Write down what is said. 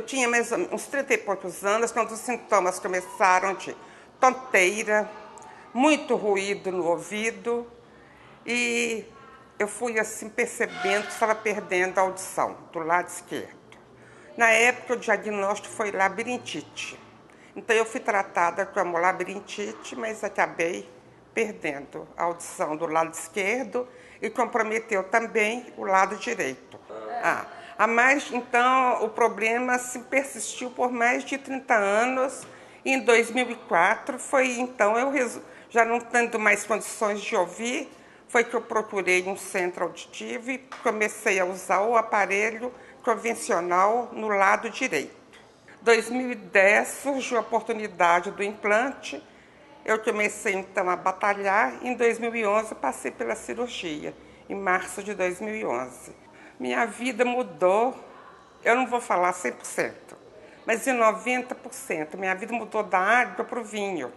Eu tinha mais uns 30 e poucos anos quando os sintomas começaram de tonteira, muito ruído no ouvido e eu fui assim percebendo que estava perdendo a audição do lado esquerdo. Na época o diagnóstico foi labirintite. Então eu fui tratada como labirintite, mas acabei perdendo a audição do lado esquerdo e comprometeu também o lado direito. Ah, a mais, então, o problema se persistiu por mais de 30 anos. Em 2004 foi então eu já não tendo mais condições de ouvir, foi que eu procurei um centro auditivo e comecei a usar o aparelho convencional no lado direito. 2010 surgiu a oportunidade do implante. Eu comecei então a batalhar. Em 2011 passei pela cirurgia, em março de 2011. Minha vida mudou, eu não vou falar 100%, mas em 90%. Minha vida mudou da água para o vinho.